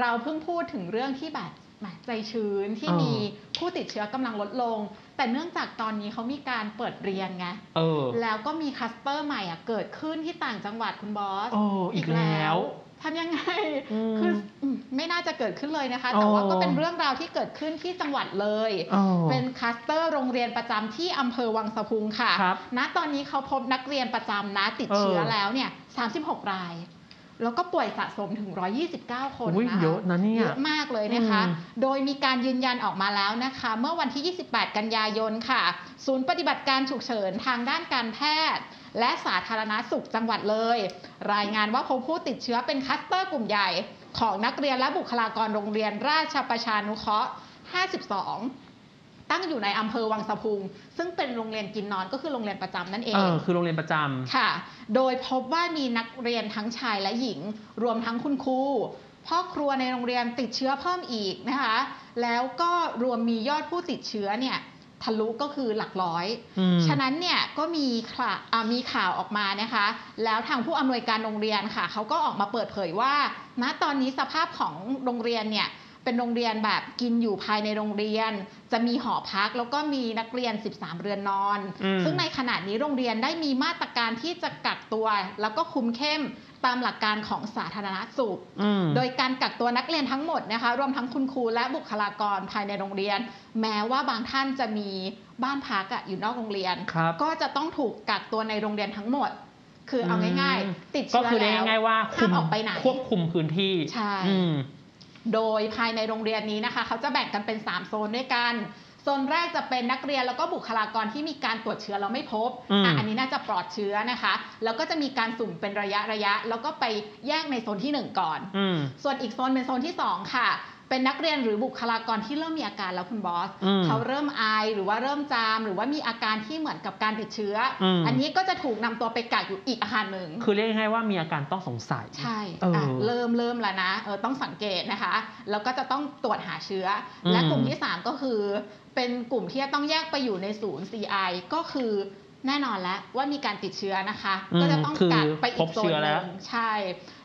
เราเพิ่งพูดถึงเรื่องที่แบบแหมใจชื้นที่เออมีผู้ติดเชื้อกำลังลดลง แต่เนื่องจากตอนนี้เขามีการเปิดเรียนไงเออแล้วก็มีคลัสเตอร์ใหม่อะเกิดขึ้นที่ต่างจังหวัดคุณบอสโอ้อีกแล้วทำยังไงอืมคืออืมไม่น่าจะเกิดขึ้นเลยนะคะอ๋อแต่ว่าก็เป็นเรื่องราวที่เกิดขึ้นที่จังหวัดเลยเออเป็นคลัสเตอร์โรงเรียนประจำที่อำเภอวังสะพุงค่ะครับณตอนนี้เขาพบนักเรียนประจำนะติดเชื้อเออแล้วเนี่ย36 ราย แล้วก็ป่วยสะสมถึง 129 คนอุ้ยนะคะเยอะนะเนี่ยเยอะมากเลยนะคะอืมโดยมีการยืนยันออกมาแล้วนะคะ เมื่อวันที่ 28 กันยายนค่ะ ศูนย์ปฏิบัติการฉุกเฉินทางด้านการแพทย์ และสาธารณสุขจังหวัดเลย รายงานว่าพบผู้ติดเชื้อเป็นคลัสเตอร์กลุ่มใหญ่ ของนักเรียนและบุคลากรโรงเรียนราชประชานุเคราะห์ 52 ตั้งอยู่ในอำเภอวังสะพุง ซึ่งเป็นโรงเรียนกินนอนก็คือโรงเรียนประจำนั่นเอเองอคือโรงเรียนประจำค่ะ โดยพบว่ามีนักเรียนทั้งชายและหญิง รวมทั้งคุณครูพ่อครัวในโรงเรียนติดเชื้อเพิ่มอีกนะคะ แล้วก็รวมมียอดผู้ติดเชื้อเนี่ยทะลุก็คือหลักร้อยอืมฉะนั้นเนี่ยก็มีข่าอ่ามีข่าวออกมานะคะ แล้วทางผู้อำนวยการโรงเรียนค่ะเขาก็ออกมาเปิดเผยว่าณตอนนี้สภาพของโรงเรียนเนี่ย เป็นโรงเรียนแบบกินอยู่ภายในโรงเรียน จะมีหอพักแล้วก็มีนักเรียน 13 เรือนนอนอืมซึ่งในขณะนี้โรงเรียนได้มีมาตรการที่จะกักตัว แล้วก็คุมเข้มตามหลักการของสาธารณสุขอืมโดยการกักตัวนักเรียนทั้งหมดนะคะ รวมทั้งคุณครูและบุคลากรภายในโรงเรียน แม้ว่าบางท่านจะมีบ้านพักอะอยู่นอกโรงเรียนครับก็จะต้องถูกกักตัวในโรงเรียนทั้งหมด คือเอาง่ายอืมๆติดก็เชื้อคือเรียกแล้วง่ายๆว่าห้ามออกไปไหนควบคุมพื้นที่ใช่อืม โดยภายในโรงเรียนนี้นะคะเขาจะแบ่งกันเป็น 3 โซนด้วยกันโซนแรกจะเป็นนักเรียนแล้วก็บุคลากรที่มีการตรวจเชื้อแล้วไม่พบอืมอะอันนี้น่าจะปลอดเชื้อนะคะ แล้วก็จะมีการสุ่มเป็นระยะระยะ แล้วก็ไปแยกในโซนที่ 1 ก่อนอืมส่วนอีกโซนเป็นโซนที่ 2 ค่ะ เป็นนักเรียนหรือบุคลากรที่เริ่มมีอาการแล้วคุณบอสอืมเขาเริ่มไอหรือว่าเริ่มจาม หรือว่ามีอาการที่เหมือนกับการติดเชื้ออมอันนี้ก็จะถูกนำตัวไปกักอยู่อีกอาคารหนึ่งคือเรียกง่ายๆว่ามีอาการต้องสงสัย ใช่เอออะเริ่มเริ่มแล้วนะเออต้องสังเกตนะคะ แล้วก็จะต้องตรวจหาเชื้ออมและกลุ่มที่ 3 ก็คือ เป็นกลุ่มที่จะต้องแยกไปอยู่ในศูนย์ CI ก็คือ แน่นอนแล้วว่ามีการติดเชื้อนะคะอืมก็จะต้องคือกักไปพอีบกโซเชื้นอหแล้นึ่วงใช่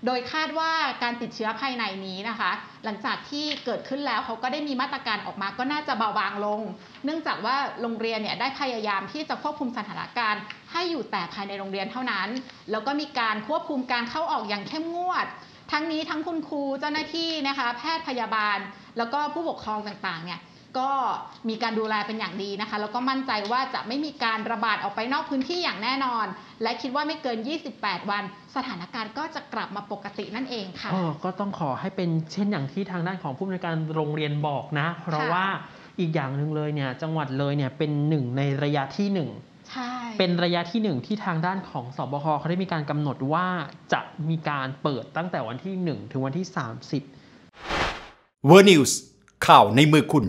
โดยคาดว่าการติดเชื้อภายในนี้นะคะ หลังจากที่เกิดขึ้นแล้วเขาก็ได้มีมาตรการออกมาก็น่าจะเบาบางลง เนื่องจากว่าโรงเรียนเนี่ยได้พยายามที่จะควบคุมสถานการณ์ ให้อยู่แต่ภายในโรงเรียนเท่านั้น แล้วก็มีการควบคุมการเข้าออกอย่างเข้มงวด ทั้งนี้ทั้งคุณครูเจ้าหน้าที่นะคะ แพทย์พยาบาล แล้วก็ผู้ปกครองต่างๆเนี่ย ก็มีการดูแลเป็นอย่างดีนะคะ แล้วก็มั่นใจว่าจะไม่มีการระบาดออกไปนอกพื้นที่อย่างแน่นอน และคิดว่าไม่เกิน 28 วัน สถานการณ์ก็จะกลับมาปกตินั่นเองค่ะเออก็ต้องขอให้เป็นเช่นอย่างที่ทางด้านของผู้อำนวยการโรงเรียนบอกนะ เพราะค่ะว่าอีกอย่างหนึ่งเลยเนี่ยจังหวัดเลยเนี่ยเป็นหนึ่งในระยะที่หนึ่งใช่เป็นระยะที่หนึ่งที่ทางด้านของสบคเขาได้มีการกำหนดว่าจะมีการเปิดตั้งแต่วันที่ 1 ถึงวันที่ 30เวอร์นิวส์ข่าวในมือคุณ